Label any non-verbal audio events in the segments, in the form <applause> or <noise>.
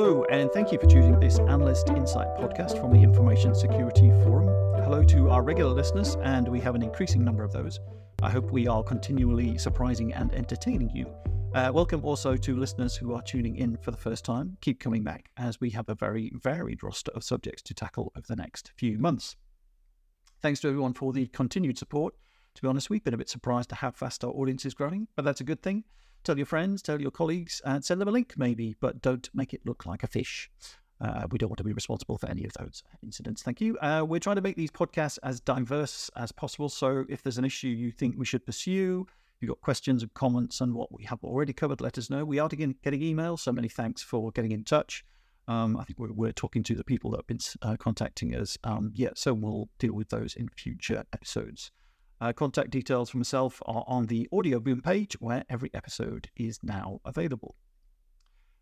Hello, and thank you for choosing this Analyst Insight podcast from the Information Security Forum. Hello to our regular listeners, and we have an increasing number of those. I hope we are continually surprising and entertaining you. Uh, welcome also to listeners who are tuning in for the first time. Keep coming back as we have a very varied roster of subjects to tackle over the next few months. Thanks to everyone for the continued support. To be honest, we've been a bit surprised to how fast our audience is growing, but that's a good thing. Tell your friends, tell your colleagues, and send them a link maybe, but don't make it look like a fish. Uh, we don't want to be responsible for any of those incidents. Thank you. Uh, we're trying to make these podcasts as diverse as possible. So if there's an issue you think we should pursue, you've got questions and comments on what we have already covered, let us know. We are getting, getting emails, so many thanks for getting in touch. Um, I think we're, we're, talking to the people that have been uh, contacting us. Um, yeah, so we'll deal with those in future episodes. Uh, contact details for myself are on the Audio Boom page where every episode is now available.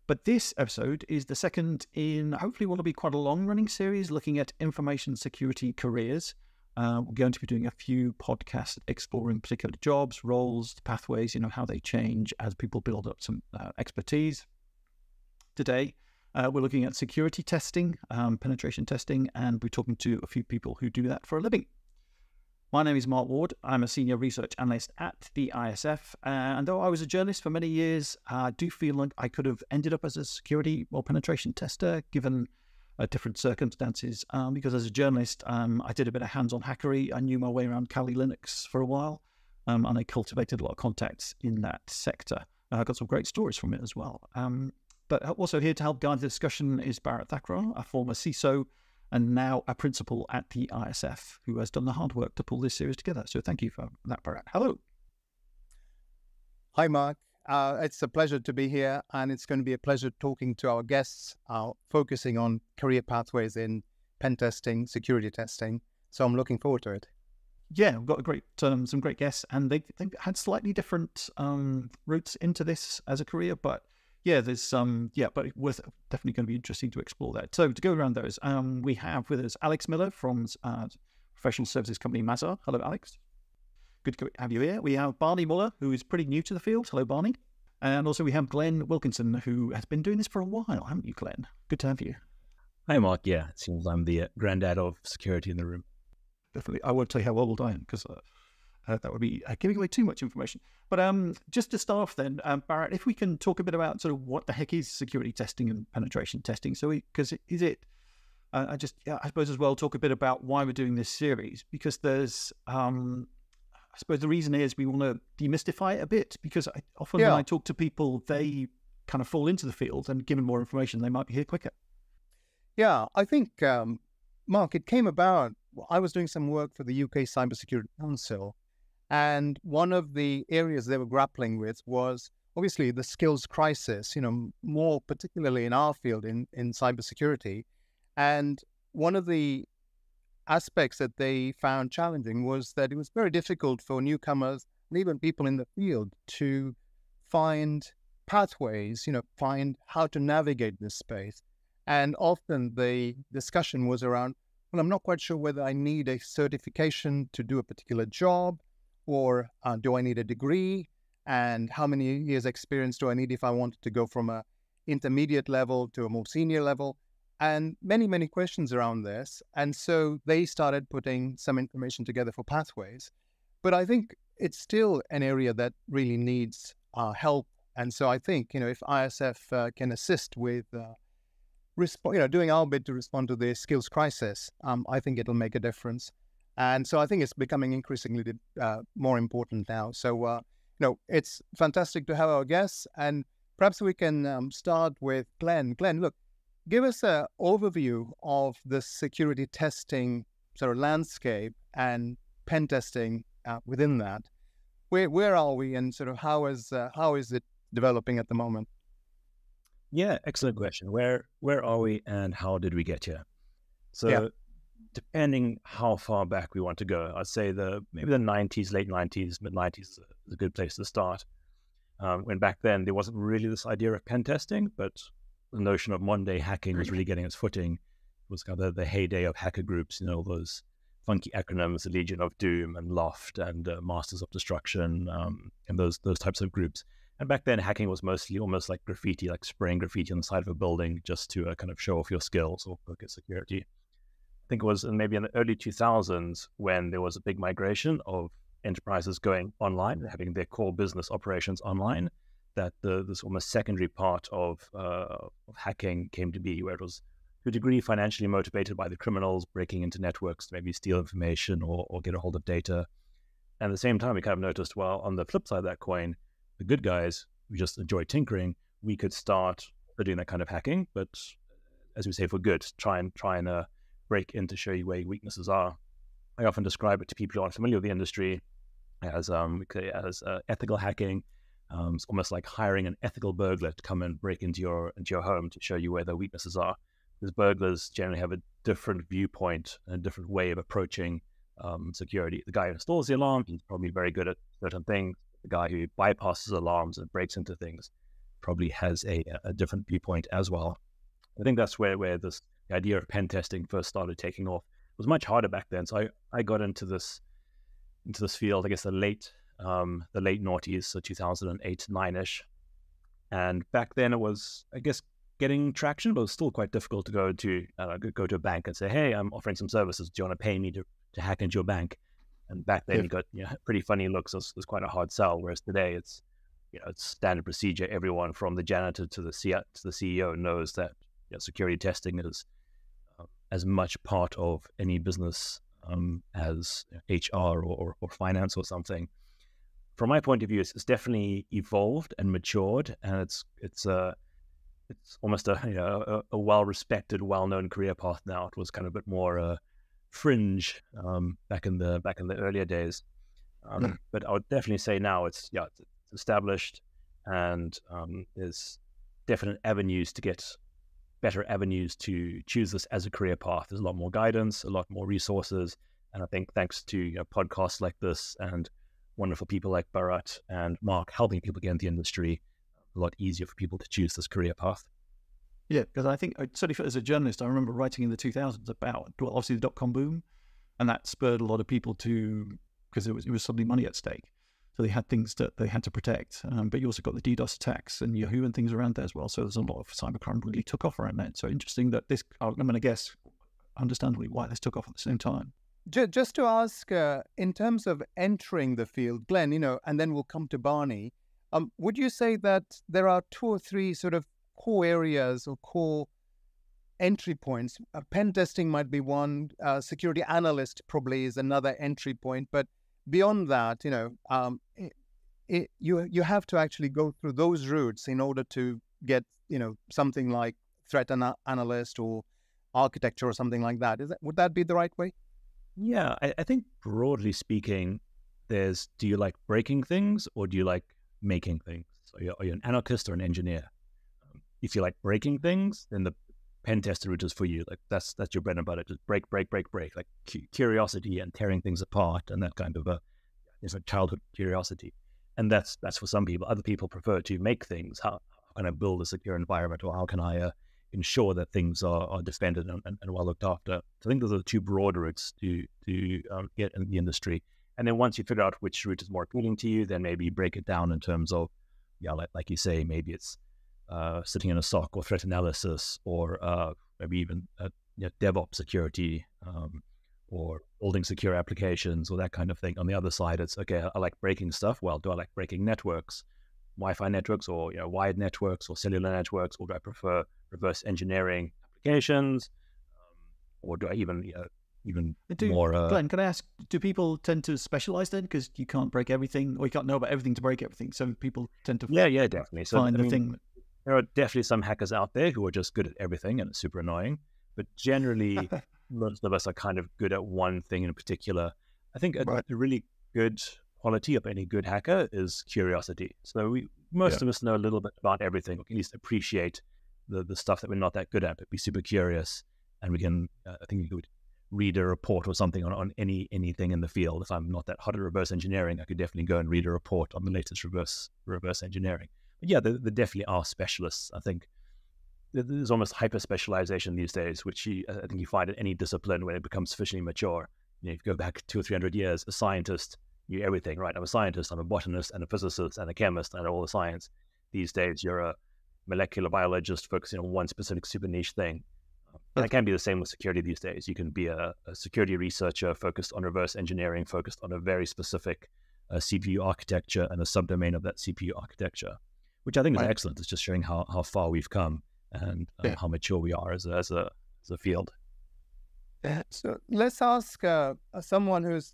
But this episode is the second in hopefully what will be quite a long running series looking at information security careers. Uh, we're going to be doing a few podcasts exploring particular jobs, roles, pathways, you know, how they change as people build up some uh, expertise. Today, uh, we're looking at security testing, um, penetration testing, and we're talking to a few people who do that for a living. My name is Mark Ward. I'm a senior research analyst at the ISF. And though I was a journalist for many years, I do feel like I could have ended up as a security or penetration tester given uh, different circumstances. Um, because as a journalist, um, I did a bit of hands on hackery. I knew my way around Kali Linux for a while. Um, and I cultivated a lot of contacts in that sector. I uh, got some great stories from it as well. Um, but also here to help guide the discussion is Bharat Thakrar, a former CISO and now a principal at the ISF who has done the hard work to pull this series together. So thank you for that, Bharat. Hello. Hi, Mark. Uh, it's a pleasure to be here, and it's going to be a pleasure talking to our guests, uh, focusing on career pathways in pen testing, security testing. So I'm looking forward to it. Yeah, we've got a great um, some great guests, and they they've had slightly different um, routes into this as a career, but yeah, there's some, um, yeah, but worth definitely going to be interesting to explore that. So to go around those, um, we have with us Alex Miller from uh, professional services company Mazar. Hello, Alex. Good to have you here. We have Barney Muller, who is pretty new to the field. Hello, Barney. And also we have Glenn Wilkinson, who has been doing this for a while, haven't you, Glenn? Good to have you. Hi, Mark. Yeah, it seems I'm the uh, granddad of security in the room. Definitely. I won't tell you how old I am because uh, uh, that would be uh, giving away too much information. But um, just to start off, then, um, Bharat, if we can talk a bit about sort of what the heck is security testing and penetration testing. So, because is it? Uh, I just, yeah, I suppose as well, talk a bit about why we're doing this series because there's, um, I suppose the reason is we want to demystify it a bit because I, often yeah. when I talk to people, they kind of fall into the field and given more information, they might be here quicker. Yeah, I think, um, Mark, it came about. I was doing some work for the UK Cybersecurity Council, and one of the areas they were grappling with was obviously the skills crisis, you know, more particularly in our field in, in cybersecurity. And one of the aspects that they found challenging was that it was very difficult for newcomers and even people in the field to find pathways, you know, find how to navigate this space. And often the discussion was around, well, I'm not quite sure whether I need a certification to do a particular job or uh, do I need a degree? And how many years experience do I need if I wanted to go from a intermediate level to a more senior level? And many, many questions around this. And so they started putting some information together for pathways. But I think it's still an area that really needs uh, help. And so I think, you know, if ISF uh, can assist with uh, resp- you know, doing our bit to respond to the skills crisis, um, I think it'll make a difference. And so I think it's becoming increasingly uh, more important now. So, uh, you know, it's fantastic to have our guests. And perhaps we can um, start with Glenn. Glenn, look, give us an overview of the security testing sort of landscape and pen testing uh, within that. Where, where are we and sort of how is, uh, how is it developing at the moment? Yeah, excellent question. Where where are we and how did we get here? So yeah depending how far back we want to go. I'd say the maybe the 90s, late 90s, mid 90s is a good place to start. Um, when back then there wasn't really this idea of pen testing, but the notion of modern day hacking was really getting its footing. It was kind of the, the heyday of hacker groups, you know, those funky acronyms, the Legion of Doom and L0pht and uh, Masters of Destruction um, and those those types of groups. And back then, hacking was mostly almost like graffiti, like spraying graffiti on the side of a building just to uh, kind of show off your skills or look at security. I think it was in maybe in the early 2000s when there was a big migration of enterprises going online, having their core business operations online, that the this almost secondary part of, uh, of hacking came to be, where it was to a degree financially motivated by the criminals breaking into networks to maybe steal information or, or get a hold of data. And at the same time, we kind of noticed, well, on the flip side of that coin, the good guys who just enjoy tinkering, we could start doing that kind of hacking, but as we say, for good, try and try and uh, break in to show you where your weaknesses are. I often describe it to people who aren't familiar with the industry as um, as uh, ethical hacking. Um, it's almost like hiring an ethical burglar to come and break into your into your home to show you where their weaknesses are. Because burglars generally have a different viewpoint and a different way of approaching um, security. The guy who installs the alarm, he's probably very good at certain things the guy who bypasses alarms and breaks into things probably has a, a different viewpoint as well. I think that's where, where this idea of pen testing first started taking off. It was much harder back then. So I, I got into this into this field, I guess the late um, the late noughties, so 2008, nine ish. And back then it was, I guess, getting traction, but it was still quite difficult to go to uh, go to a bank and say, "Hey, I'm offering some services. Do you want to pay me to, to hack into your bank?" And back then, yeah. you got you know, pretty funny looks. It was, it was, quite a hard sell. Whereas today, it's you know it's standard procedure. Everyone from the janitor to the C- to the CEO knows that you know, security testing is as much part of any business um, as HR or, or, finance or something. From my point of view, it's, it's, definitely evolved and matured, and it's it's a uh, it's almost a <laughs> you know a, a well respected, well known career path now. It was kind of a bit more. Uh, fringe um, back in the back in the earlier days. Um, mm. But I would definitely say now it's yeah it's established, and um, there's definite avenues to get better avenues to choose this as a career path. There's a lot more guidance, a lot more resources, and I think thanks to you know, podcasts like this and wonderful people like Bharat and Mark helping people get into the industry, a lot easier for people to choose this career path. Yeah, because I think uh, certainly as a journalist, I remember writing in the 2000s about well, obviously the dot com boom, and that spurred a lot of people to because it was it was suddenly money at stake, so they had things that they had to protect. Um, but you also got the DDoS attacks and Yahoo and things around there as well. So there's a lot of cybercrime really took off around that. So interesting that this I'm going to guess, understandably, why this took off at the same time. Just to ask, uh, in terms of entering the field, Glenn, you know, and then we'll come to Barney. Um, would you say that there are two or three sort of core areas or core entry points. Uh, pen testing might be one. Uh, security analyst probably is another entry point. But beyond that, you know, um, it, it, you you have to actually go through those routes in order to get you know something like threat ana- analyst or architecture or something like that. Is that would that be the right way? Yeah, I, I think broadly speaking, there's do you like breaking things or do you like making things? So you're, are you an anarchist or an engineer? if you like breaking things, then the pen tester route is for you. Like that's that's your bread and butter. Just break, break, break, break. Like cu- curiosity and tearing things apart, and that kind of a is a childhood curiosity. And that's that's for some people. Other people prefer to make things. How, how can I build a secure environment, or how can I uh, ensure that things are, are defended and, and, and, well looked after? So I think those are the two broad routes to to um, get in the industry. And then once you figure out which route is more appealing to you, then maybe break it down in terms of, yeah, like, like you say, maybe it's uh, sitting in a SOC or threat analysis or uh, maybe even uh, you know, DevOps security um, or building secure applications or that kind of thing. On the other side, it's okay. I like breaking stuff. Well, do I like breaking networks, Wi-Fi networks, or you know, wired networks, or cellular networks, or do I prefer reverse engineering applications, um, or do I even you know, even do, more. Uh, Glenn, can I ask, do people tend to specialize then? Because you can't break everything, or you can't know about everything to break everything. So people tend to yeah, yeah, definitely. So find I mean, the thing there are definitely some hackers out there who are just good at everything and it's super annoying. But generally, <laughs> most of us are kind of good at one thing in particular. I think a, right. a really good quality of any good hacker is curiosity. So we most yeah. of us know a little bit about everything, or at least appreciate the, the stuff that we're not that good at, but be super curious. And we can, uh, I think you could read a report or something on, on any anything in the field. If I'm not that hot at reverse engineering, I could definitely go and read a report on the latest reverse reverse engineering yeah, there, there, definitely are specialists. I think there's almost hyper specialization these days, which you, I think you find in any discipline when it becomes sufficiently mature. You know, if you go back two or three hundred years, a scientist knew everything, right? I'm a scientist, I'm a botanist, and a physicist, and a chemist, and all the science. These days, you're a molecular biologist focusing on one specific super niche thing. And it can be the same with security these days. You can be a, a security researcher focused on reverse engineering, focused on a very specific uh, CPU architecture and a subdomain of that CPU architecture, which I think is right. excellent. It's just showing how, how far we've come and um, yeah. how mature we are as a, as a, as a field. So let's ask uh, someone who's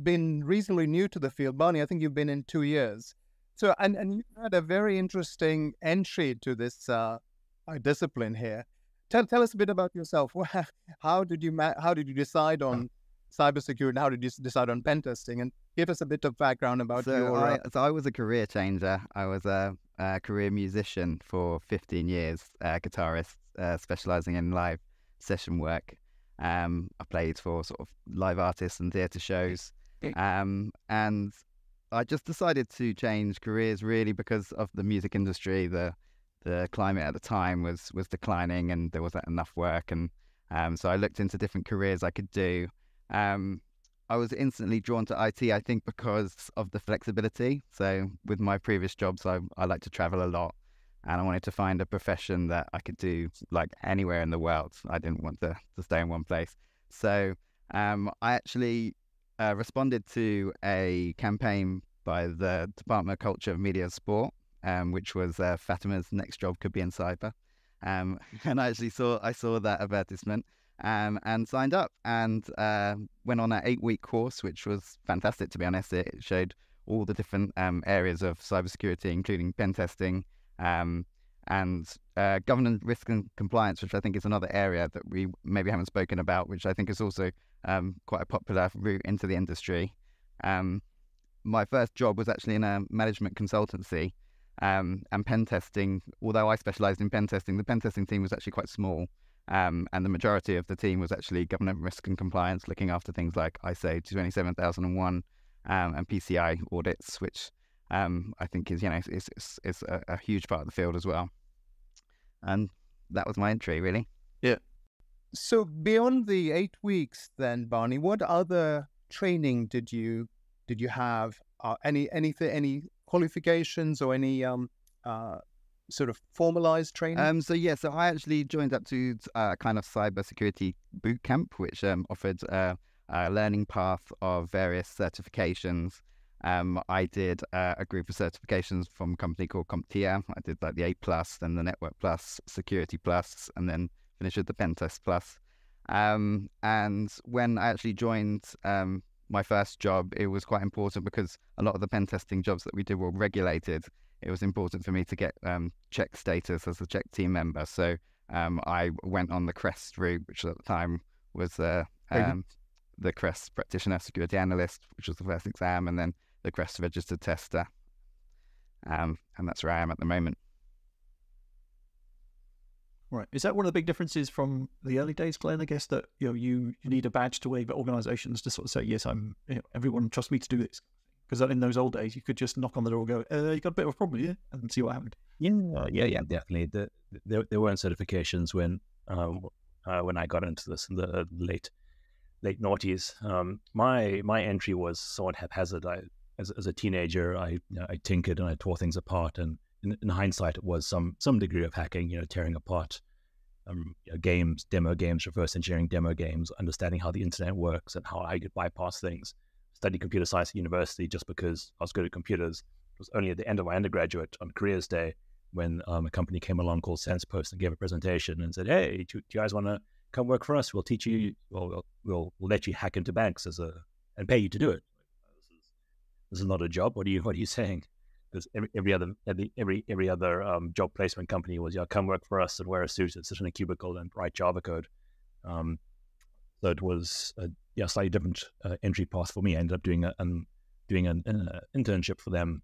been reasonably new to the field. Barney, I think you've been in two years. So, and, and you had a very interesting entry to this uh, uh discipline here. Tell, tell us a bit about yourself. <laughs> How did you ma- how did you decide on cybersecurity? And how did you decide on pen testing? And give us a bit of background about so your. I, so I was a career changer. I was a, a career musician for 15 years, a guitarist, uh, specializing in live session work. Um, I played for sort of live artists and theatre shows. Um, and I just decided to change careers really because of the music industry. The the climate at the time was was declining, and there wasn't enough work. And um, so I looked into different careers I could do. Um, I was instantly drawn to IT, I think, because of the flexibility. So with my previous jobs, I, I like to travel a lot, and I wanted to find a profession that I could do like anywhere in the world. I didn't want to, to stay in one place. So um, I actually uh, responded to a campaign by the Department of Culture, Media, and Sport, um, which was uh, Fatima's next job could be in cyber, um, <laughs> and I actually saw I saw that advertisement um, and signed up and uh, went on an eight week course, which was fantastic to be honest. It showed all the different um, areas of cybersecurity, including pen testing. Um, and uh, governance, risk, and compliance, which I think is another area that we maybe haven't spoken about, which I think is also um, quite a popular route into the industry. Um, my first job was actually in a management consultancy um, and pen testing. Although I specialised in pen testing, the pen testing team was actually quite small. Um, and the majority of the team was actually governance risk and compliance, looking after things like ISO 27001 um, and PCI audits, which um, I think is you know is is, is a, a, huge part of the field as well. And that was my entry, really. Yeah. So beyond the eight weeks, then Barney, what other training did you did you have? Uh, any anything any qualifications or any um uh sort of formalized training? Um, so yeah, so I actually joined up to uh, kind of cybersecurity boot camp, which um, offered uh, a learning path of various certifications. Um, I did uh, a group of certifications from a company called CompTIA. I did like the A plus, then the Network Plus, Security Plus, and then finished with the Pentest Plus. Um, and when I actually joined um, my first job, it was quite important because a lot of the pen testing jobs that we did were regulated. It was important for me to get um, CHECK status as a CHECK team member. So um, I went on the CREST route, which at the time was uh, um, the CREST practitioner security analyst, which was the first exam, and then the CREST registered tester. Um, and that's where I am at the moment. Right. Is that one of the big differences from the early days, Glenn? I guess that you know you, you need a badge to wave at organisations to sort of say, yes, I'm. You know, everyone trusts me to do this. Because in those old days, you could just knock on the door and go, uh, "You got a bit of a problem here," and see what happened. Yeah, yeah, yeah, definitely. The, there, there weren't certifications when um, uh, when I got into this in the late late noughties. Um, my my entry was somewhat haphazard. I, as, as a teenager, I you know, I tinkered and I tore things apart, and in, in, hindsight, it was some some degree of hacking, you know, tearing apart um, you know, games, demo games, reverse engineering demo games, understanding how the internet works and how I could bypass things. Studied computer science at university just because I was good at computers. It was only at the end of my undergraduate on careers day when um, a company came along called SensePost and gave a presentation and said, "Hey, do, do you guys want to come work for us? We'll teach you. We'll, we'll, we'll let you hack into banks as a and pay you to do it." This is, this is not a job. What are you What are you saying? because every, every other every every, every other um, job placement company was yeah come work for us and wear a suit and sit in a cubicle and write Java code. Um, so it was a yeah slightly different uh, entry path for me. I ended up doing a doing an, uh, internship for them.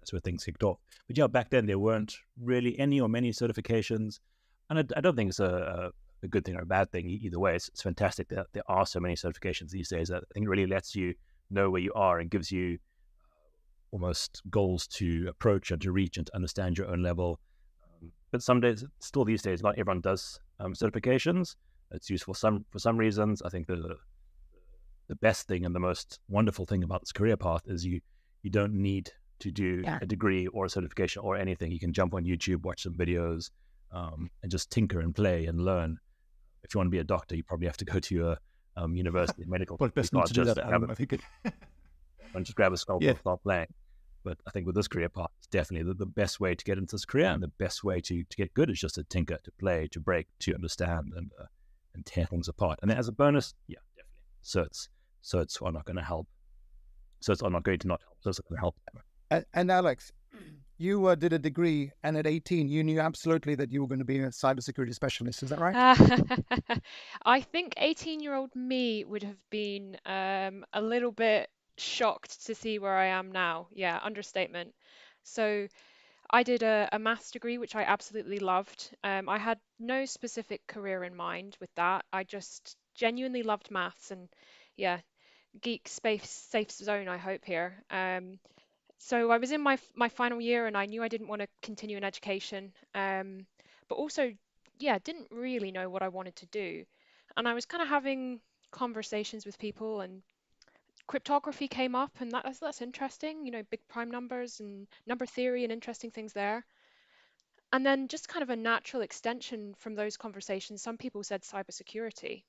That's where things kicked off. But yeah, back then there weren't really any or many certifications, and I, I don't think it's a, a, good thing or a bad thing either way. It's, it's fantastic that there are so many certifications these days. I think it really lets you know where you are and gives you almost goals to approach and to reach and to understand your own level. Um, but some days, still these days, not everyone does um, certifications. It's useful some for some reasons. I think the the best thing and the most wonderful thing about this career path is you you don't need to do yeah. a degree or a certification or anything. You can jump on YouTube, watch some videos, um, and just tinker and play and learn. If you want to be a doctor, you probably have to go to a um, university medical. <laughs> But best not to do that at home, I think. It... and just grab a scalpel yeah. and start playing. But I think with this career path, it's definitely the, the best way to get into this career and the best way to, to get good is just to tinker, to play, to break, to understand and uh, and tear things apart. And then as a bonus, yeah, definitely. Certs, certs are not going to help. Certs are not going to not help. Certs are going to help. And, and Alex, you uh, did a degree, and at 18, you knew absolutely that you were going to be a cybersecurity specialist. Is that right? Uh, <laughs> I think 18 year old me would have been um, a little bit shocked to see where I am now. Yeah, understatement. So I did a, a maths degree, which I absolutely loved. Um, I had no specific career in mind with that. I just genuinely loved maths and yeah, geek space safe zone, I hope here. Um, so I was in my my final year and I knew I didn't want to continue in education, um, but also, yeah, didn't really know what I wanted to do. And I was kind of having conversations with people and cryptography came up and that, that's, that's interesting, you know, big prime numbers and number theory and interesting things there. And then just kind of a natural extension from those conversations, some people said cybersecurity.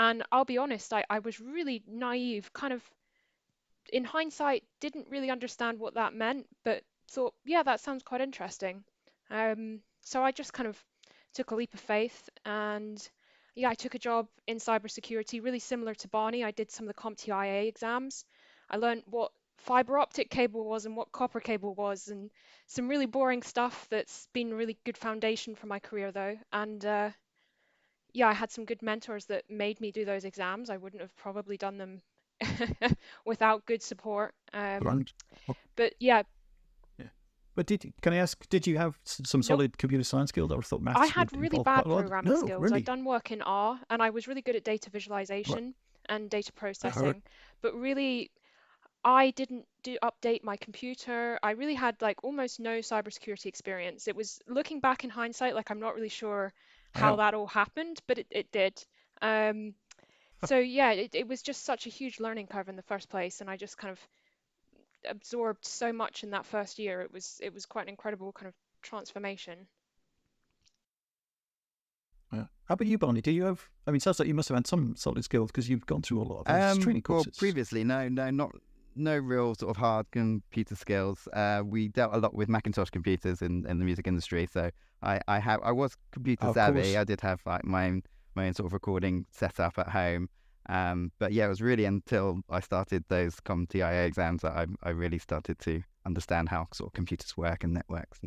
And I'll be honest, I, I was really naive, kind of in hindsight, didn't really understand what that meant, but thought, yeah, that sounds quite interesting. Um, so I just kind of took a leap of faith and yeah, I took a job in cybersecurity, really similar to Barney. I did some of the CompTIA exams. I learned what fiber optic cable was and what copper cable was, and some really boring stuff that's been really good foundation for my career, though. And uh, yeah, I had some good mentors that made me do those exams. I wouldn't have probably done them <laughs> without good support. Um, but yeah, yeah. but did can I ask? Did you have some solid nope. computer science skills? I thought maths. I had really bad programming no, skills. Really? I'd done work in R, and I was really good at data visualization right. and data processing. But really, I didn't do update my computer. I really had like almost no cybersecurity experience. It was looking back in hindsight, like I'm not really sure how that all happened, but it, it did. Um, so yeah, it, it was just such a huge learning curve in the first place, and I just kind of absorbed so much in that first year. It was it was quite an incredible kind of transformation. Yeah. How about you, Barney? Do you have? I mean, sounds like you must have had some solid skills because you've gone through a lot of those um, training courses. Well, previously, no, no, not no real sort of hard computer skills. Uh, we dealt a lot with Macintosh computers in, in the music industry, so I, I have I was computer oh, savvy. I did have like my own my own sort of recording setup at home. Um, but yeah, it was really until I started those CompTIA exams that I, I really started to understand how sort of computers work and networks.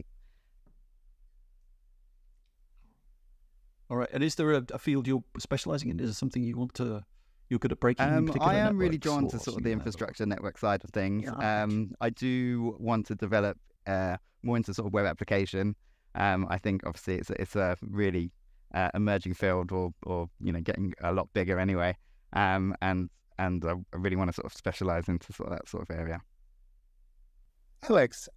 All right. And is there a, a, field you're specializing in? Is there something you want to, you're good at breaking? Um, I am really drawn to sort of the infrastructure network side of things. Yeah, um, I do want to develop uh, more into sort of web application. Um, I think obviously it's a, it's a really uh, emerging field or, or, you know, getting a lot bigger anyway um, and and I really want to sort of specialize into sort of that sort of area. Alex,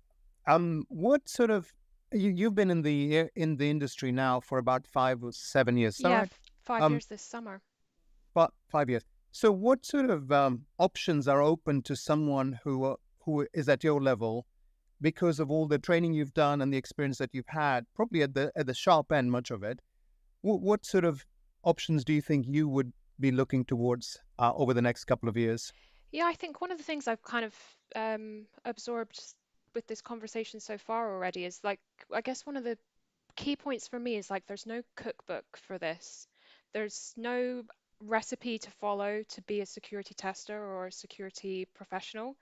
um, what sort of you, you've been in the in the industry now for about five or seven years, yeah, right? five um, years this summer. Five years. So, what sort of um, options are open to someone who uh, who is at your level, because of all the training you've done and the experience that you've had, probably at the at the sharp end, much of it. What, what sort of options do you think you would be looking towards uh, over the next couple of years? Yeah, I think one of the things I've kind of um, absorbed with this conversation so far already is like, I guess one of the key points for me is like, there's no cookbook for this. There's no recipe to follow to be a security tester or a security professional.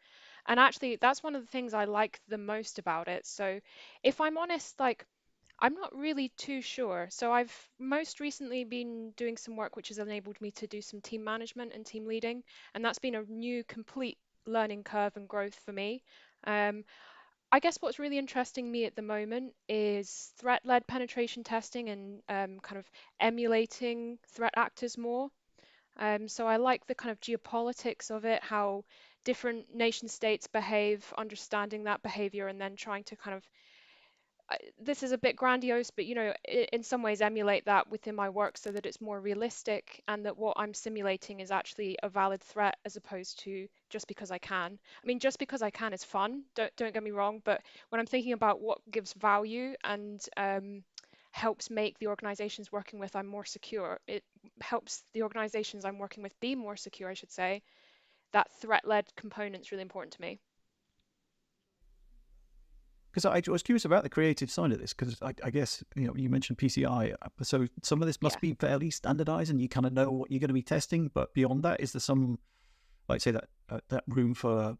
And actually, that's one of the things I like the most about it. So, if I'm honest, like, I'm not really too sure. So I've most recently been doing some work which has enabled me to do some team management and team leading, and that's been a new complete learning curve and growth for me. Um, I guess what's really interesting me at the moment is threat-led penetration testing and um, kind of emulating threat actors more. Um, so I like the kind of geopolitics of it, how different nation states behave, understanding that behavior, and then trying to kind of this is a bit grandiose, but you know, in some ways emulate that within my work so that it's more realistic and that what I'm simulating is actually a valid threat as opposed to just because I can. I mean, just because I can is fun. Don't don't get me wrong, but when I'm thinking about what gives value and um, helps make the organizations working with I'm more secure, it helps the organizations I'm working with be more secure, I should say. That threat-led component is really important to me because I, was curious about the creative side of this because I, I, guess you know you mentioned PCI, uh, so some of this must yeah. be fairly standardized and you kind of know what you're going to be testing. But beyond that, is there some, like say that uh, that room for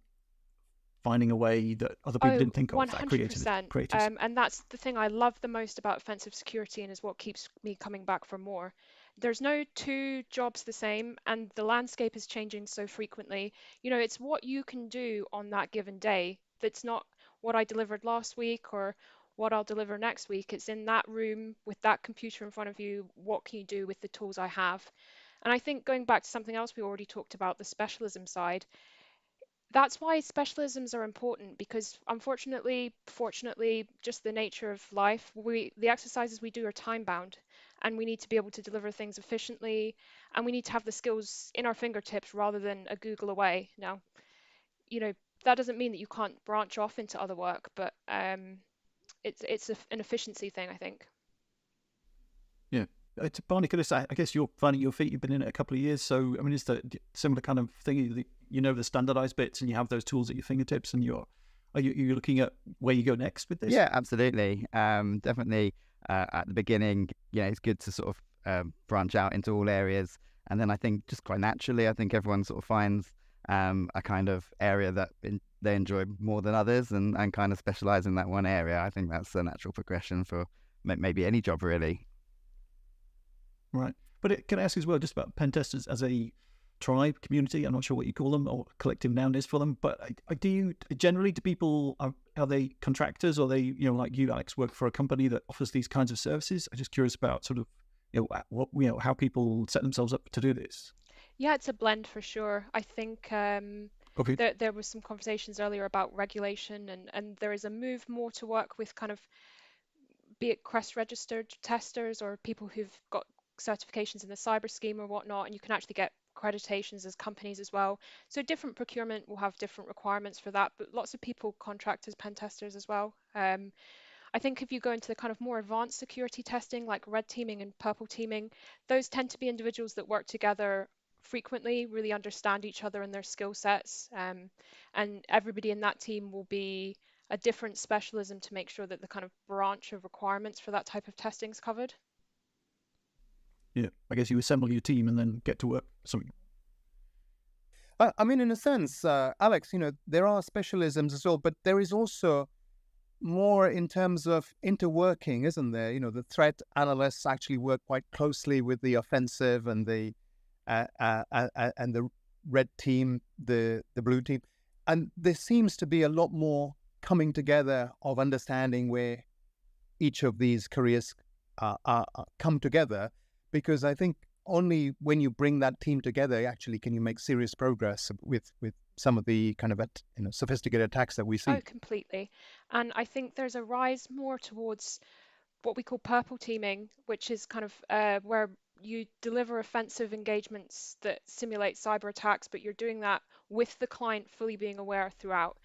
finding a way that other people oh, didn't think of 100%. that creative, creative. Um, and that's the thing I love the most about offensive security and is what keeps me coming back for more. There's no two jobs the same, and the landscape is changing so frequently. You know, it's what you can do on that given day that's not what I delivered last week or what I'll deliver next week. It's in that room with that computer in front of you. What can you do with the tools I have? And I think going back to something else we already talked about, the specialism side, that's why specialisms are important because unfortunately, fortunately, just the nature of life, we the exercises we do are time bound and we need to be able to deliver things efficiently and we need to have the skills in our fingertips rather than a Google away. Now, you know, that doesn't mean that you can't branch off into other work, but um, it's it's a, an efficiency thing, I think. Yeah. Uh, Barney, could I, I guess you're finding your feet. You've been in it a couple of years, so I mean, is that similar kind of thing? You know the standardized bits, and you have those tools at your fingertips, and you're are you you looking at where you go next with this? Yeah, absolutely. Um, definitely uh, at the beginning, yeah, it's good to sort of um, branch out into all areas, and then I think just quite naturally, I think everyone sort of finds um, a kind of area that in, they enjoy more than others and, and kind of specialize in that one area. I think that's a natural progression for maybe any job, really. Right. But it, can I ask as well, just about pen testers as a tribe, community? I'm not sure what you call them or collective noun is for them, but do you generally, do people, are, are they contractors or they, you know, like you, Alex, work for a company that offers these kinds of services? I'm just curious about sort of, you know, what, you know, how people set themselves up to do this. Yeah, it's a blend for sure. I think um, okay. there there was some conversations earlier about regulation, and and there is a move more to work with kind of be it CREST registered testers or people who've got certifications in the cyber scheme or whatnot, and you can actually get accreditations as companies as well. So different procurement will have different requirements for that, but lots of people contract as pen testers as well. Um, I think if you go into the kind of more advanced security testing like red teaming and purple teaming, those tend to be individuals that work together frequently, really understand each other and their skill sets. Um, and everybody in that team will be a different specialism to make sure that the kind of branch of requirements for that type of testing is covered. Yeah, I guess you assemble your team and then get to work something. Uh, I mean, in a sense, uh, Alex, you know, there are specialisms as well, but there is also more in terms of interworking, isn't there? You know, the threat analysts actually work quite closely with the offensive and the uh, uh, uh, and the red team, the the blue team, and there seems to be a lot more coming together of understanding where each of these careers are come together, because I think only when you bring that team together actually can you make serious progress with with some of the kind of you know sophisticated attacks that we see. Oh, completely. And I think there's a rise more towards what we call purple teaming, which is kind of uh, where you deliver offensive engagements that simulate cyber attacks, but you're doing that with the client fully being aware throughout.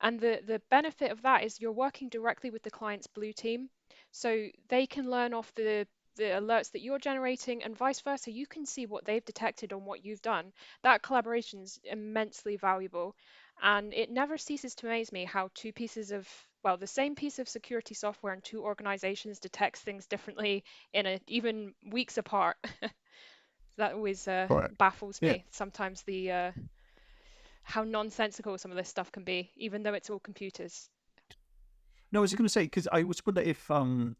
And the, the benefit of that is you're working directly with the client's blue team. So they can learn off the, the alerts that you're generating and vice versa. You can see what they've detected on what you've done. That collaboration is immensely valuable. And it never ceases to amaze me how two pieces of well, the same piece of security software in two organizations detects things differently in a, even weeks apart. <laughs> that always uh, right. baffles me. Yeah. Sometimes the uh, how nonsensical some of this stuff can be, even though it's all computers. No, I was going to say because I was wondering if um,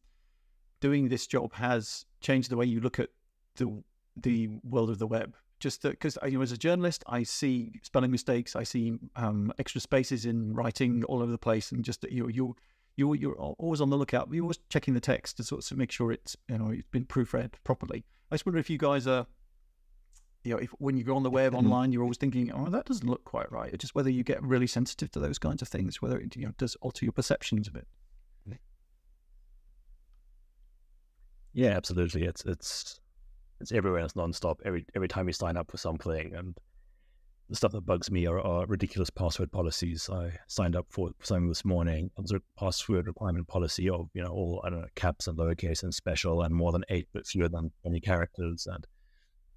doing this job has changed the way you look at the the world of the web just because you know, as a journalist, I see spelling mistakes, I see um, extra spaces in writing all over the place, and just that you you you you're always on the lookout. You're always checking the text to sort of make sure it's you know it's been proofread properly. I just wonder if you guys are, you know, if when you go on the web mm-hmm. online, you're always thinking, oh, that doesn't look quite right. It's just whether you get really sensitive to those kinds of things, whether it you know does alter your perceptions of it. Yeah, absolutely. It's it's it's everywhere. It's nonstop. Every every time you sign up for something, and the stuff that bugs me are, are ridiculous password policies. I signed up for something this morning. It was a password requirement policy of you know all I don't know caps and lowercase and special and more than eight but fewer than twenty characters and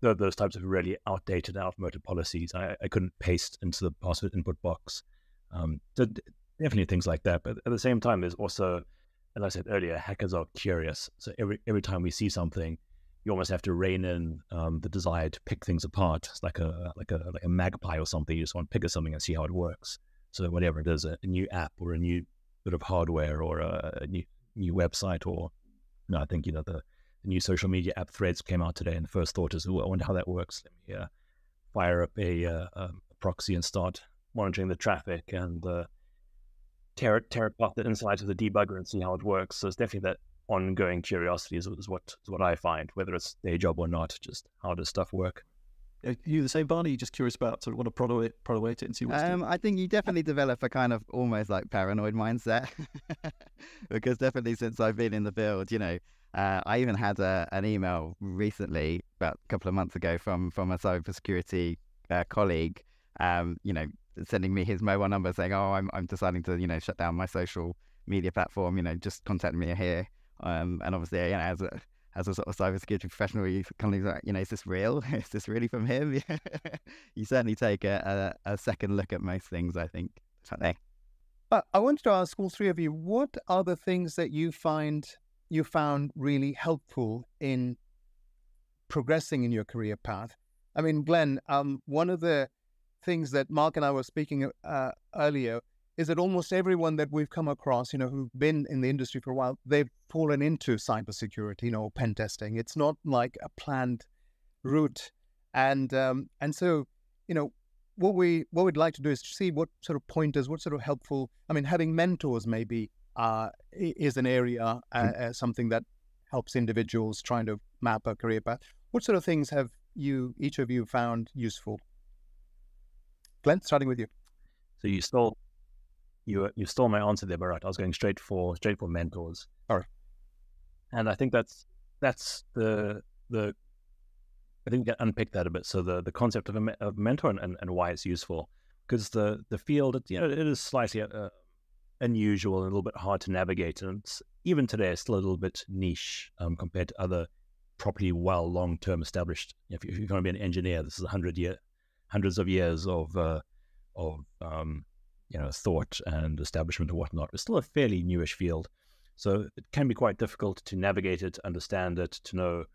those types of really outdated, outmoded policies. I, I couldn't paste into the password input box. Um, so definitely things like that. But at the same time, there's also, as I said earlier, hackers are curious. So every every time we see something, you almost have to rein in um, the desire to pick things apart. It's like a like a like a magpie or something. You just want to pick at something and see how it works. So whatever it is, a, a new app or a new bit of hardware or a, a new new website or no, I think you know the, the, new social media app Threads came out today, and the first thought is, oh, I wonder how that works. Let me uh, fire up a, uh, a, proxy and start monitoring the traffic and uh, tear it, tear apart the inside of the debugger and see how it works. So it's definitely that ongoing curiosity is, is what is what I find, whether it's day job or not. Just how does stuff work? Are you the same, Barney? You just curious about sort of want to prod away, it and see what's um, I think you definitely develop a kind of almost like paranoid mindset <laughs> because definitely since I've been in the field, you know, uh, I even had a, an email recently, about a couple of months ago, from from a cybersecurity uh, colleague, um, you know, sending me his mobile number saying, "Oh, I'm I'm deciding to you know shut down my social media platform. You know, just contact me here." Um, and obviously, you know, as a as a sort of cybersecurity professional, you kind of like, you know, is this real? <laughs> is this really from him? <laughs> you certainly take a, a, a, second look at most things, I think. But I wanted to ask all three of you, what are the things that you find you found really helpful in progressing in your career path? I mean, Glenn, um, one of the things that Mark and I were speaking uh, earlier is that almost everyone that we've come across, you know, who've been in the industry for a while, they've fallen into cybersecurity, you know, pen testing. It's not like a planned route, and um, and so, you know, what we what we'd like to do is see what sort of pointers, what sort of helpful. I mean, having mentors maybe uh, is an area, uh, mm-hmm. uh, something that helps individuals trying to map a career path. What sort of things have you, each of you, found useful? Glenn, starting with you. So you stole you you stole my answer there, but I was going straight for straight for mentors. All right. And I think that's that's the the I think we can unpick that a bit. So the the concept of a of mentor and, and, and why it's useful because the the field you know it is slightly uh, unusual and a little bit hard to navigate, and even today it's still a little bit niche um, compared to other properly well long term established. If, you, if you're going to be an engineer, this is a hundred year hundreds of years of uh, of um, you know, thought and establishment and whatnot. It's still a fairly newish field. So it can be quite difficult to navigate it, understand it, to know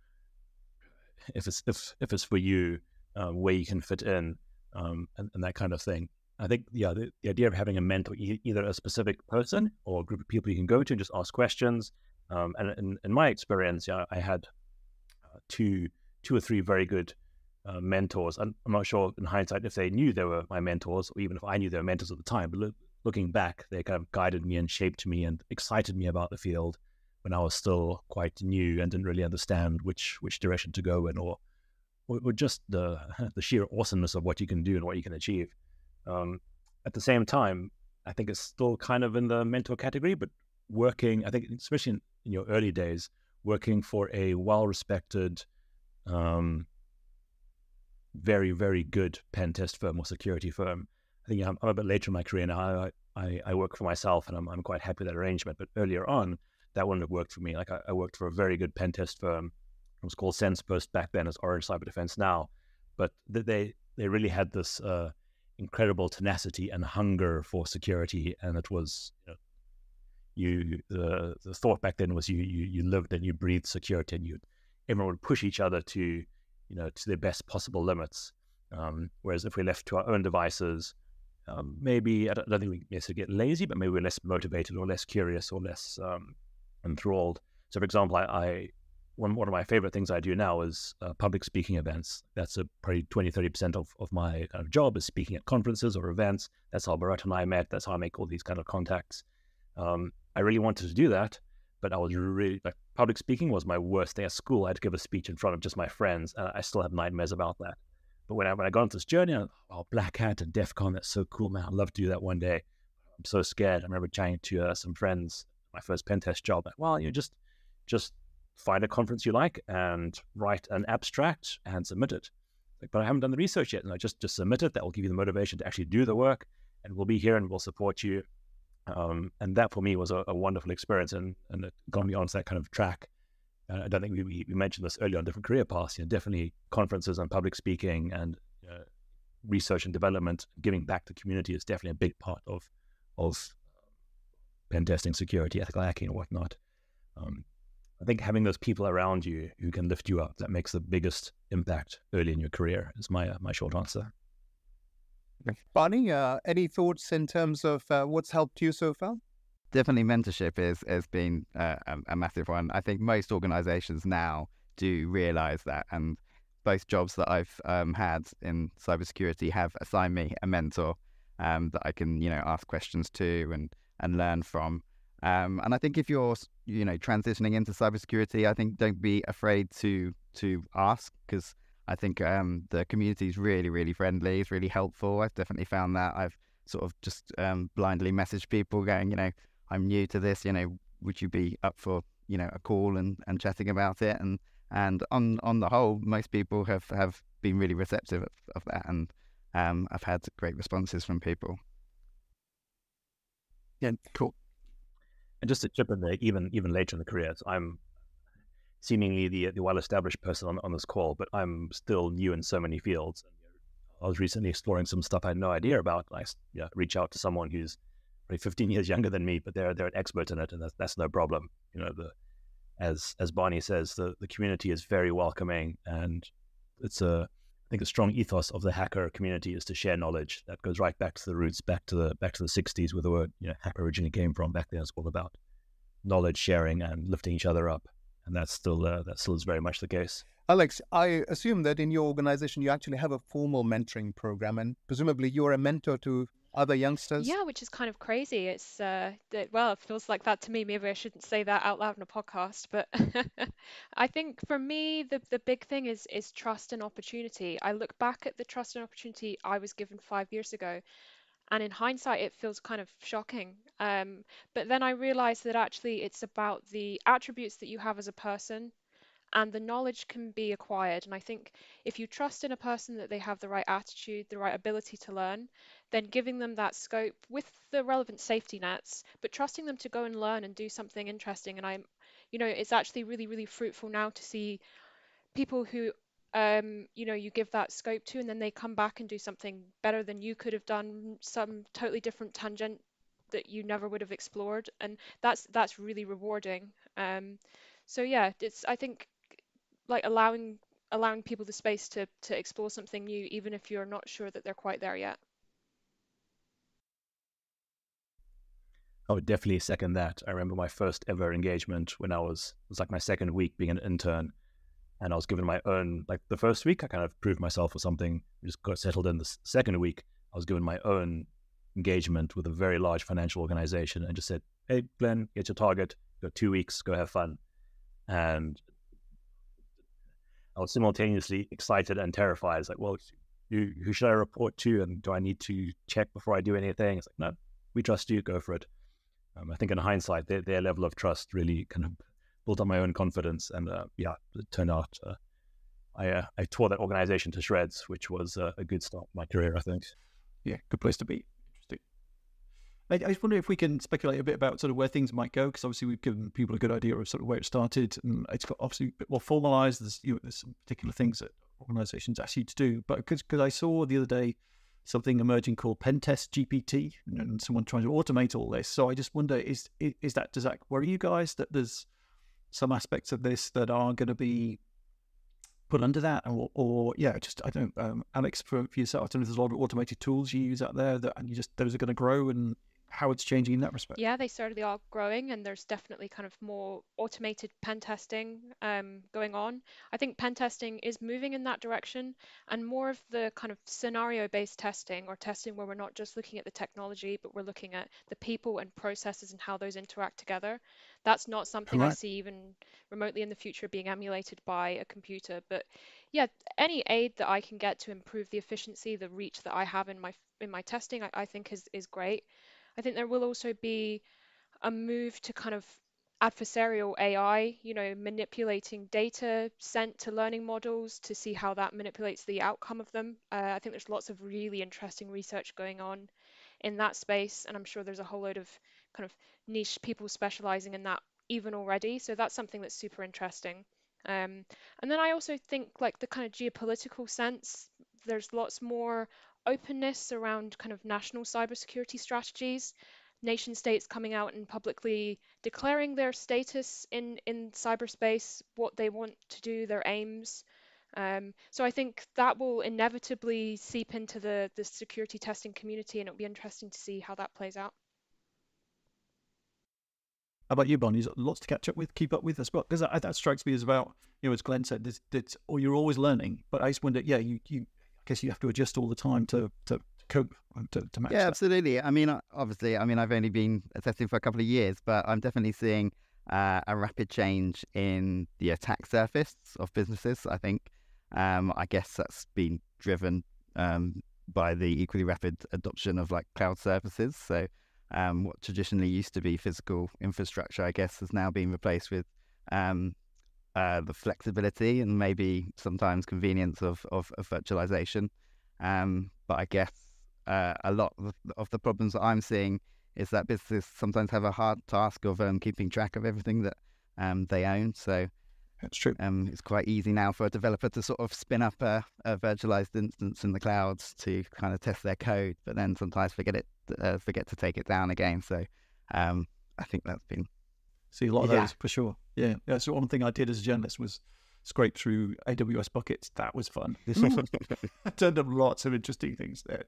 if it's if if it's for you, um, where you can fit in, um, and, and, that kind of thing. I think yeah, the, the idea of having a mentor, either a specific person or a group of people you can go to and just ask questions. Um, and in, in, my experience, yeah, I had uh, two two or three very good uh, mentors. I'm, I'm, not sure in hindsight if they knew they were my mentors or even if I knew they were mentors at the time. But lo- looking back, they kind of guided me and shaped me and excited me about the field when I was still quite new and didn't really understand which which direction to go in or or, just the <laughs> the sheer awesomeness of what you can do and what you can achieve. Um, at the same time, I think it's still kind of in the mentor category, but working, I think, especially in, in your early days, working for a well respected um, very, very good pen test firm or security firm. I think I'm, I'm a bit later in my career now. I, I, I, work for myself and I'm, I'm quite happy with that arrangement. But earlier on, that wouldn't have worked for me. Like I, I worked for a very good pen test firm. It was called SensePost back then as Orange Cyber Defense now. But they, they really had this uh, incredible tenacity and hunger for security. And it was, you know, you the the thought back then was you you you lived and you breathed security and you everyone would push each other to you know, to their best possible limits. Um, whereas if we're left to our own devices, um, maybe I don't, I don't, think we necessarily get lazy, but maybe we're less motivated or less curious or less um, enthralled. So, for example, I, I, one one of my favorite things I do now is uh, public speaking events. That's a probably 20, 30 percent of, of my kind of job is speaking at conferences or events. That's how Bharat and I met. That's how I make all these kind of contacts. Um, I really wanted to do that, but I was really like public speaking was my worst day at school. I had to give a speech in front of just my friends, and I still have nightmares about that. But when I when I got on this journey, I, oh, Black Hat and DEF CON, that's so cool, man. I'd love to do that one day. I'm so scared. I remember chatting to uh, some friends, my first pen test job. Like, well, you just just find a conference you like and write an abstract and submit it. Like, but I haven't done the research yet. And I just just submit it. That will give you the motivation to actually do the work, and we'll be here and we'll support you. Um, and that for me was a, a, wonderful experience, and and it got me onto that kind of track. I don't think we, we mentioned this earlier on different career paths. You know, definitely conferences and public speaking and uh, research and development, giving back to community is definitely a big part of of pen testing, security, ethical hacking, and whatnot. Um, I think having those people around you who can lift you up that makes the biggest impact early in your career is my uh, my short answer. Barney, uh, any thoughts in terms of uh, what's helped you so far? Definitely, mentorship is has been uh, a, a, massive one. I think most organisations now do realise that, and both jobs that I've um, had in cybersecurity have assigned me a mentor um, that I can, you know, ask questions to and and learn from. Um, and I think if you're, you know, transitioning into cybersecurity, I think don't be afraid to to ask because I think um, the community is really, really friendly. It's really helpful. I've definitely found that. I've sort of just um, blindly messaged people, going, you know, I'm new to this. You know, would you be up for, you know, a call and, and chatting about it? And and on on the whole, most people have have been really receptive of, of that, and um, I've had great responses from people. Yeah, cool. And just to chip in there, even even later in the career, so I'm seemingly the the well established person on, on this call, but I'm still new in so many fields. I was recently exploring some stuff I had no idea about. I reach out to someone who's probably 15 years younger than me, but they're they're an expert in it, and that's, that's no problem. You know, the as as Barney says, the the community is very welcoming, and it's a I think a strong ethos of the hacker community is to share knowledge. That goes right back to the roots, back to the back to the '60s, where the word you know hacker originally came from. Back then, it's all about knowledge sharing and lifting each other up, and that's still uh, that still is very much the case. Alex, I assume that in your organization you actually have a formal mentoring program, and presumably you're a mentor to other youngsters? Yeah, which is kind of crazy. It's uh, that, well, it feels like that to me. Maybe I shouldn't say that out loud in a podcast, but <laughs> I think for me, the the big thing is is trust and opportunity. I look back at the trust and opportunity I was given five years ago, and in hindsight, it feels kind of shocking. Um, but then I realized that actually it's about the attributes that you have as a person and the knowledge can be acquired. And I think if you trust in a person that they have the right attitude, the right ability to learn, then giving them that scope with the relevant safety nets, but trusting them to go and learn and do something interesting. And I'm, you know, it's actually really, really fruitful now to see people who um, you know, you give that scope to, and then they come back and do something better than you could have done, some totally different tangent that you never would have explored, and that's that's really rewarding. Um, so yeah, it's I think like allowing allowing people the space to to explore something new, even if you're not sure that they're quite there yet. I would definitely second that. I remember my first ever engagement when I was it was like my second week being an intern, and I was given my own like the first week I kind of proved myself or something, just got settled in. The second week I was given my own engagement with a very large financial organization and just said, "Hey, Glenn, get your target. Got two weeks. Go have fun." And I was simultaneously excited and terrified. It's like, well, who, who should I report to, and do I need to check before I do anything? It's like, no, we trust you. Go for it. Um, I think in hindsight, their, their level of trust really kind of built on my own confidence, and uh, yeah, it turned out uh, I uh, I tore that organization to shreds, which was uh, a good start my career, I think. Yeah, good place to be. I, I just wonder if we can speculate a bit about sort of where things might go, because obviously we've given people a good idea of sort of where it started, and it's got obviously a bit more formalised. There's you know, there's some particular things that organisations ask you to do, but because I saw the other day something emerging called pen test GPT, and someone trying to automate all this. So I just wonder is is that does that worry you guys that there's some aspects of this that are going to be put under that, or, or yeah, just I don't, um, Alex, for, for yourself, I don't know if there's a lot of automated tools you use out there that and you just those are going to grow and how it's changing in that respect. Yeah, they certainly are growing, and there's definitely kind of more automated pen testing um, going on. I think pen testing is moving in that direction, and more of the kind of scenario based testing or testing where we're not just looking at the technology, but we're looking at the people and processes and how those interact together. That's not something right. I see even remotely in the future being emulated by a computer. But yeah, any aid that I can get to improve the efficiency, the reach that I have in my in my testing, I, I think is is great. I think there will also be a move to kind of adversarial AI, you know, manipulating data sent to learning models to see how that manipulates the outcome of them. Uh, I think there's lots of really interesting research going on in that space, and I'm sure there's a whole load of kind of niche people specializing in that even already. So that's something that's super interesting. Um, and then I also think like the kind of geopolitical sense, there's lots more openness around kind of national cybersecurity strategies nation states coming out and publicly declaring their status in in cyberspace, what they want to do, their aims. Um, so I think that will inevitably seep into the the security testing community, and it'll be interesting to see how that plays out. How about you, Barney? Lots to catch up with, keep up with as well, because that, strikes me as about you know, as Glenn said, this, this, or you're always learning. But I just wonder, yeah, you, you, guess you have to adjust all the time to to cope to, to match yeah that. absolutely. I mean obviously i mean i've only been assessing for a couple of years but i'm definitely seeing uh, a rapid change in the attack surface of businesses i think. Um, i guess that's been driven um, by the equally rapid adoption of like cloud services. So um, what traditionally used to be physical infrastructure i guess has now been replaced with um, uh, the flexibility and maybe sometimes convenience of, of, of virtualization um, but I guess uh, a lot of the problems that I'm seeing is that businesses sometimes have a hard task of um, keeping track of everything that um, they own. So that's true. Um, it's quite easy now for a developer to sort of spin up a, a, virtualized instance in the clouds to kind of test their code, but then sometimes forget it, uh, forget to take it down again. So um, I think that's been see a lot of yeah. those for sure. Yeah, yeah. So one thing I did as a journalist was scrape through AWS buckets. That was fun. <laughs> <laughs> I turned up lots of interesting things there.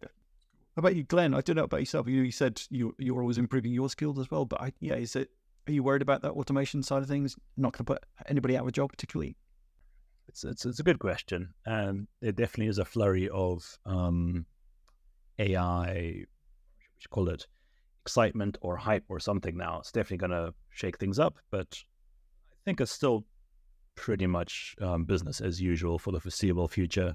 How about you, Glenn? I don't know about yourself. You, you said you you're always improving your skills as well, but I, yeah, is it? Are you worried about that automation side of things? Not going to put anybody out of a job, particularly. It's, it's, it's a good question, and there definitely is a flurry of um, AI. What you call it? Excitement or hype or something. Now it's definitely going to shake things up, but think it's still pretty much um, business as usual for the foreseeable future.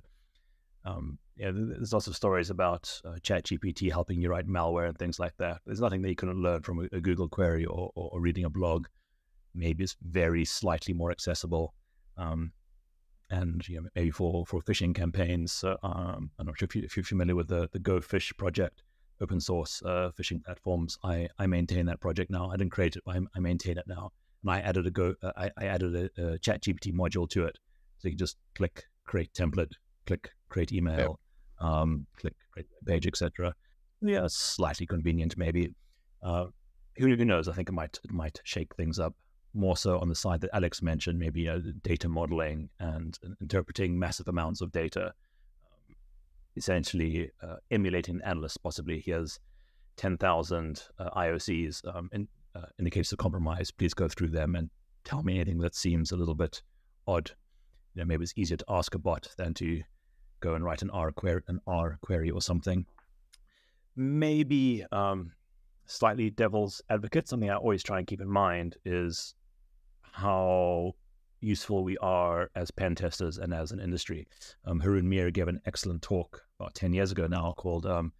Um, yeah, there's lots of stories about uh, ChatGPT helping you write malware and things like that. There's nothing that you can learn from a, a Google query or, or, or, reading a blog. Maybe it's very slightly more accessible, um, and you know, maybe for, for phishing campaigns. Uh, um, I'm not sure if, you, are familiar with the the Gophish project, open source uh, phishing platforms. I, I maintain that project now. I didn't create it, but I, I maintain it now. And I added a Go, uh, I, I added a, a ChatGPT module to it, so you can just click create template, click create email, yep. um, click create page, etc. Yeah, slightly convenient maybe. Uh, who, who knows? I think it might it might shake things up more so on the side that Alex mentioned, maybe uh, data modeling and, interpreting massive amounts of data, um, essentially uh, emulating an analyst. Possibly he has ten thousand uh, IOCs. Um, in uh, in the case of compromise, please go through them and tell me anything that seems a little bit odd. You know, maybe it's easier to ask a bot than to go and write an R query, an R query or something. Maybe um, slightly devil's advocate. Something I always try and keep in mind is how useful we are as pen testers and as an industry. Um, Haroon Meer gave an excellent talk about ten years ago now called um,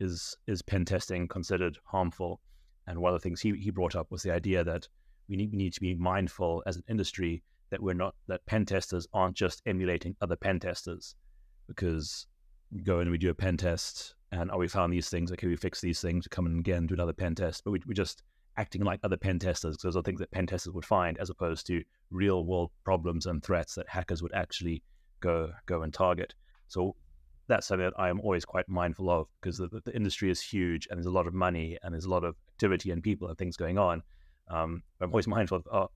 "Is Is Pen Testing Considered Harmful?" And one of the things he, he brought up was the idea that we need, we need to be mindful as an industry that we're not that pen testers aren't just emulating other pen testers. Because we go and we do a pen test and oh we found these things okay we fix these things come and again do another pen test. But we, we're just acting like other pen testers because those are things that pen testers would find as opposed to real world problems and threats that hackers would actually go go and target. So that's something that I am always quite mindful of because the, the, industry is huge and there's a lot of money and there's a lot of activity and people and things going on. Um, I'm always <laughs> mindful of uh,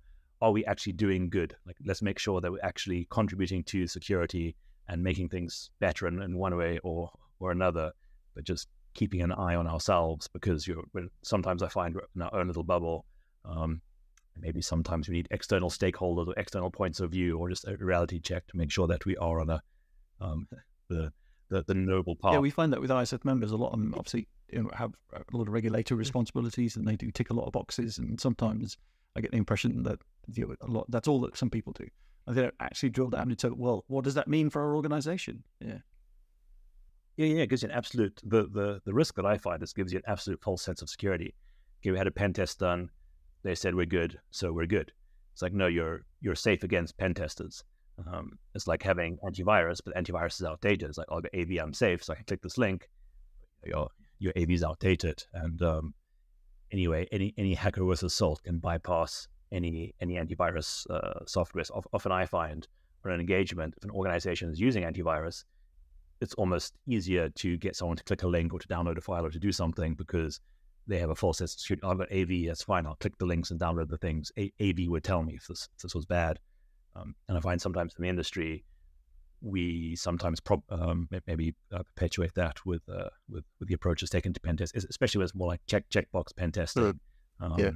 are we actually doing good? Like, let's make sure that we're actually contributing to security and making things better in, in one way or or another, but just keeping an eye on ourselves because you're, sometimes I find we're in our own little bubble. Um, maybe sometimes we need external stakeholders or external points of view or just a reality check to make sure that we are on a um, <laughs> the the, the noble part. Yeah, we find that with ISF members, a lot of them obviously you know, have a lot of regulatory mm. responsibilities and they do tick a lot of boxes. And sometimes I get the impression that you know, a lot that's all that some people do. And they don't actually drill down into, well, what does that mean for our organization? Yeah. Yeah, yeah, it gives you an absolute the, the the risk that I find is gives you an absolute false sense of security. Okay, we had a pen test done. they said we're good, so we're good. It's like no, you're you're safe against pen testers. Um, it's like having antivirus, but antivirus is outdated. It's like, oh, the AV, I'm safe, so I can click this link. Your your AV is outdated, and um, anyway, any any hacker with assault can bypass any any antivirus uh, software. So often, I find for an engagement, if an organization is using antivirus, it's almost easier to get someone to click a link or to download a file or to do something because they have a false set of I've got AV, that's fine. I'll click the links and download the things. A- AV would tell me if this, if this was bad. Um, and I find sometimes in the industry, we sometimes prob- um, maybe uh, perpetuate that with, uh, with with the approaches taken to pen test, especially when it's more like check checkbox pen testing. Um, yeah.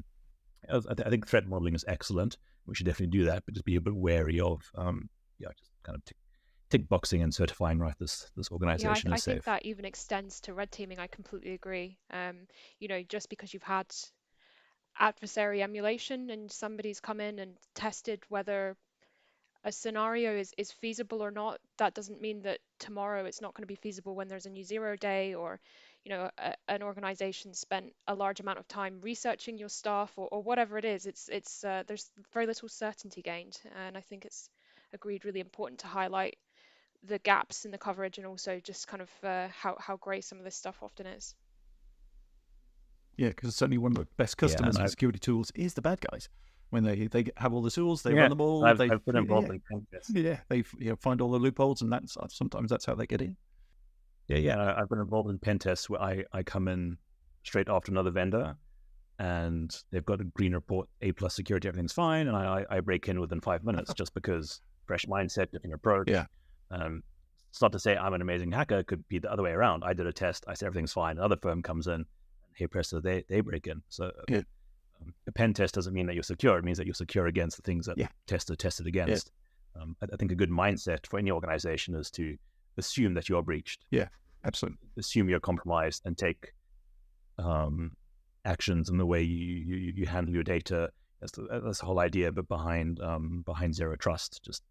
I, th- I, think threat modeling is excellent. We should definitely do that, but just be a bit wary of um, yeah, just kind of tick, tick boxing and certifying right this this organization yeah, I, is I safe. think that even extends to red teaming. I completely agree. Um, you know, just because you've had adversary emulation and somebody's come in and tested whether a scenario is, is feasible or not, that doesn't mean that tomorrow it's not going to be feasible when there's a new zero day or, you know, a, an organization spent a large amount of time researching your stuff or, or whatever it is. It's it's uh, there's very little certainty gained, and I think it's agreed really important to highlight the gaps in the coverage and also just kind of uh, how how grey some of this stuff often is. Yeah, because certainly one of the best customers yeah, of security tools is the bad guys when they they have all the tools, they yeah, run them all. I've, they, I've been involved yeah, in. Yeah, they you know, find all the loopholes, and that's sometimes that's how they get in. Yeah, yeah, I've been involved in pen tests where I, I come in straight after another vendor, and they've got a green report, A plus security, everything's fine, and I I break in within five minutes <laughs> just because fresh mindset, different approach. Yeah. Um, it's not to say I'm an amazing hacker. It could be the other way around. I did a test. I said everything's fine. Another firm comes in. Hey, presto, they they break in. So yeah a pen test doesn't mean that you're secure. It means that you're secure against the things that yeah. the tester tested against. Yeah. Um, I, I, think a good mindset for any organization is to assume that you are breached. Yeah, absolutely. Assume you're compromised and take um, actions in the way you, you, you handle your data. That's the, that's the whole idea, but behind um, behind zero trust, just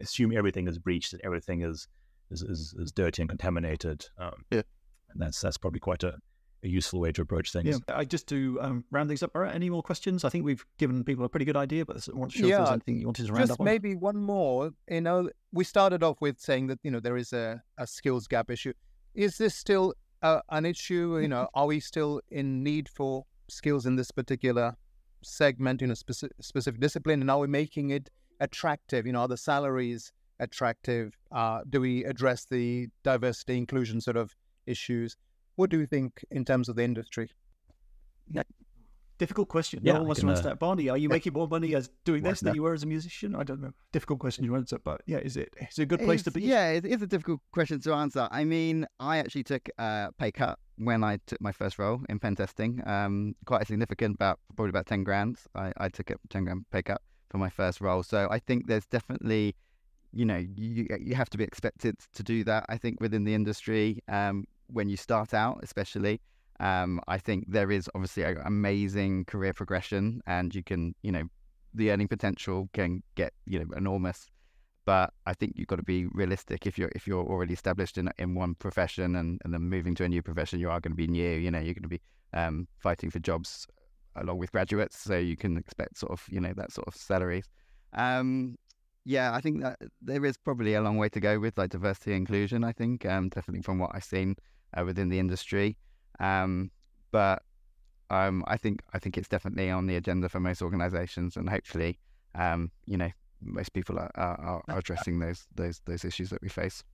assume everything is breached and everything is is, is, is dirty and contaminated. Um, yeah, and that's that's probably quite a a useful way to approach things. Yeah, I just to um, round things up. Are any more questions? I think we've given people a pretty good idea, but I want to sure yeah, if there's anything you wanted to round just up. maybe one more. You know, we started off with saying that you know there is a, a skills gap issue. Is this still uh, an issue? You know, are we still in need for skills in this particular segment, in a specific, specific discipline, and are we making it attractive? You know, are the salaries attractive? Uh, do we address the diversity inclusion sort of issues? What do you think in terms of the industry? Yeah. Difficult question. Yeah, no one wants to answer that. Barney, are you making more money as doing this than you were as a musician? I don't know. Difficult question to answer, but yeah, is it is it a good place it's, to be? Yeah, it is a difficult question to answer. I mean, I actually took a pay cut when I took my first role in pen testing. Um, quite a significant, about probably about ten grand. I, I took a ten grand pay cut for my first role. So I think there's definitely you know you you have to be expected to do that i think within the industry um, when you start out, especially. Um, I think there is obviously an amazing career progression, and you can, you know, the earning potential can get, you know, enormous. But I think you've got to be realistic. If you're if you're already established in in one profession and, and then moving to a new profession, you are going to be new. You know, you're going to be um, fighting for jobs along with graduates, so you can expect sort of you know that sort of salaries. Um, yeah, I think that there is probably a long way to go with like diversity and inclusion. I think um, definitely from what I've seen uh, within the industry. Um, but um, I think I think it's definitely on the agenda for most organisations, and hopefully, um, you know, most people are, are, are, <laughs> addressing those those those issues that we face.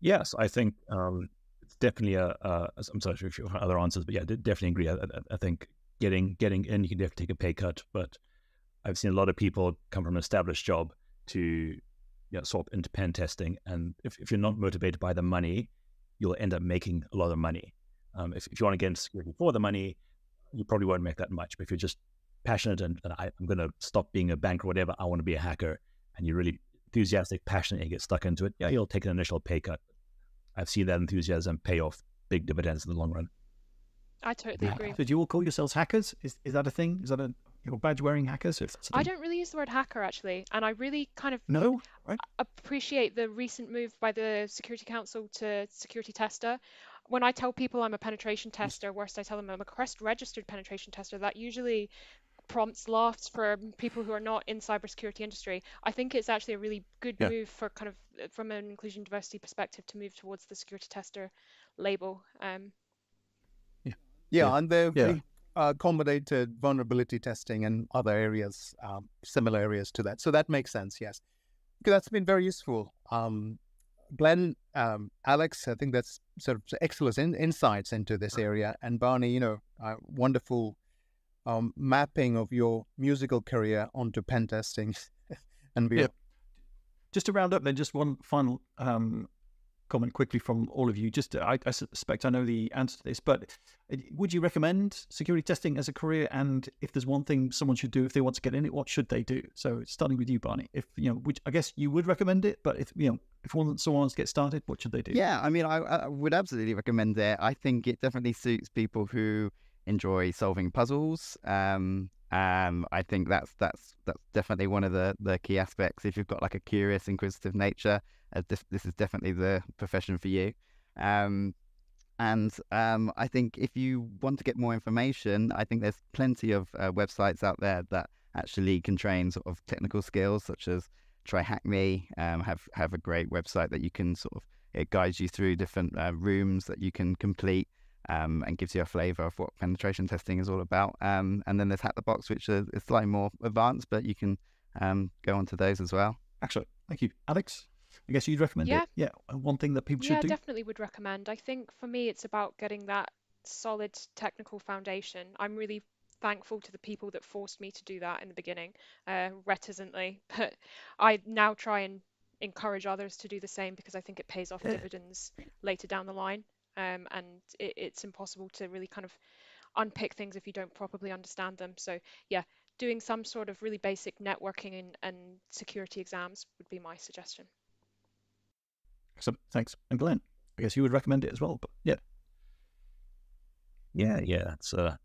Yes, I think um, it's definitely a. a I'm sorry if you have other answers, but yeah, definitely agree. I, I, think getting getting in, you can definitely take a pay cut, but I've seen a lot of people come from an established job to you know, swap into pen testing, and if, if you're not motivated by the money, you'll end up making a lot of money. Um, if, if you want to get into security for the money, you probably won't make that much. But if you're just passionate and, and I, am going to stop being a banker or whatever, I want to be a hacker, and you're really enthusiastic, passionate, and get stuck into it, yeah, you'll take an initial pay cut. I've seen that enthusiasm pay off big dividends in the long run. I totally agree. So do you all call yourselves hackers? Is is that a thing? Is that a your badge wearing hackers? I don't really use the word hacker actually, and I really kind of no right? appreciate the recent move by the Security Council to security tester. when I tell people I'm a penetration tester, worst I tell them I'm a CREST registered penetration tester, that usually prompts laughs for people who are not in cybersecurity industry. I think it's actually a really good Yeah. move for kind of uh, from an inclusion diversity perspective to move towards the security tester label. Um, Yeah, Yeah. and they've Yeah. Accommodated vulnerability testing and other areas, um, similar areas to that. So that makes sense, yes. Okay, that's been very useful. Um, Glenn, um, Alex, I think that's sort of excellent in, insights into this area. And Barney, you know, uh, wonderful um, mapping of your musical career onto pen testing <laughs> and beyond. Just to round up, then, just one final um, comment quickly from all of you. Just, I, I suspect I know the answer to this, but uh, would you recommend security testing as a career? And if there's one thing someone should do if they want to get in it, what should they do? So, starting with you, Barney. If you know, would, I guess you would recommend it, but if you know, if one, someone wants to get started, what should they do? Yeah, I mean, I, I would absolutely recommend it. I think it definitely suits people who enjoy solving puzzles. Um, um, I think that's that's that's definitely one of the the key aspects. If you've got like a curious, inquisitive nature, uh, this this is definitely the profession for you. Um, and um, I think if you want to get more information, I think there's plenty of uh, websites out there that actually can train sort of technical skills, such as TryHackMe. Um, have have a great website that you can sort of it guides you through different uh, rooms that you can complete um, and gives you a flavor of what penetration testing is all about. Um, and then there's Hack the Box, which is, is slightly more advanced, but you can um, go onto those as well. Excellent. Thank you. Alex, I guess you'd recommend Yeah. it? Yeah. uh, One thing that people yeah, should do? definitely would recommend. I think for me, it's about getting that solid technical foundation. I'm really thankful to the people that forced me to do that in the beginning, uh, reticently, <laughs> but I now try and encourage others to do the same because I think it pays off Yeah. dividends later down the line. Um, and it, it's impossible to really kind of unpick things if you don't properly understand them. So yeah, doing some sort of really basic networking and, and security exams would be my suggestion. So, thanks. And Glenn, I guess you would recommend it as well. But yeah. Yeah, yeah. It's uh,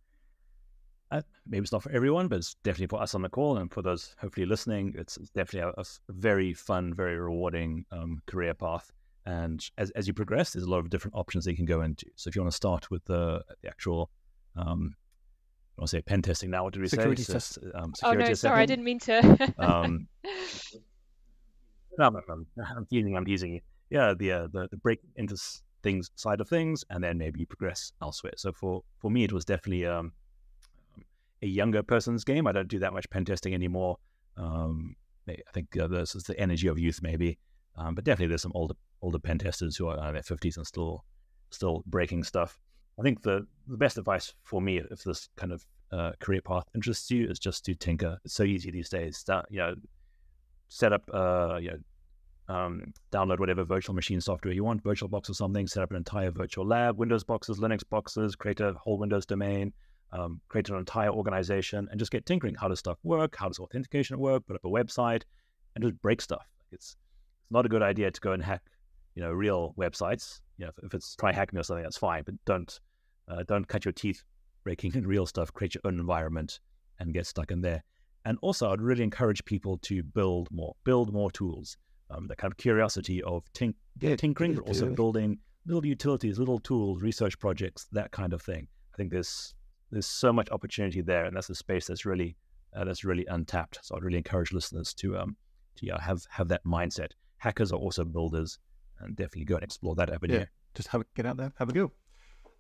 uh, maybe it's not for everyone, but it's definitely for us on the call and for those hopefully listening. It's, it's definitely a very fun, very rewarding um, career path. And as as you progress, there's a lot of different options that you can go into. So if you want to start with the the actual, um, I want to say pen testing now. What did we Security say? test. Um, Oh security no, sorry, I didn't mean to. Um, <laughs> no, no, no, I'm teasing. I'm teasing you. Yeah, the uh, the the break into things side of things, and then maybe you progress elsewhere. So for for me, it was definitely um, a younger person's game. I don't do that much pen testing anymore. Um, I think uh, this is the energy of youth, maybe. Um, but definitely, there's some older older pen testers who are in their fifties and still still breaking stuff. I think the the best advice for me, if this kind of uh, career path interests you, is just to tinker. It's so easy these days. Start, you know, set up, uh, you know, um, download whatever virtual machine software you want, VirtualBox or something. Set up an entire virtual lab, Windows boxes, Linux boxes, create a whole Windows domain, um, create an entire organization, and just get tinkering. How does stuff work? How does authentication work? Put up a website, and just break stuff. It's it's not a good idea to go and hack, you know, real websites. You know, if, if it's TryHackMe or something, that's fine, but don't uh, don't cut your teeth breaking in <laughs> real stuff. Create your own environment and get stuck in there. And also, I'd really encourage people to build more, build more tools. Um, that kind of curiosity of tink- tinkering, but also building little utilities, little tools, research projects, that kind of thing. I think there's there's so much opportunity there, and that's a space that's really uh, that's really untapped. So I'd really encourage listeners to um to yeah, have have that mindset. Hackers are also builders, and definitely go and explore that avenue. Yeah. Just have a, get out there, have a go.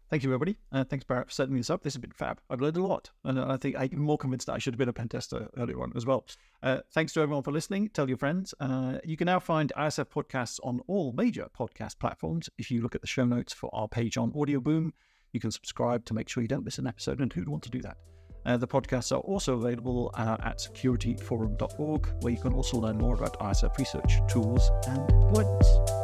Thank you, everybody. Uh, thanks, Bharat, for setting this up. This has been fab. I've learned a lot. And I think I'm more convinced that I should have been a pen tester earlier on as well. Uh, thanks to everyone for listening. Tell your friends. Uh, you can now find ISF podcasts on all major podcast platforms. If you look at the show notes for our page on Audioboom, you can subscribe to make sure you don't miss an episode. And who'd want to do that? Uh, the podcasts are also available uh, at securityforum.org, where you can also learn more about ISF research, tools, and guidance.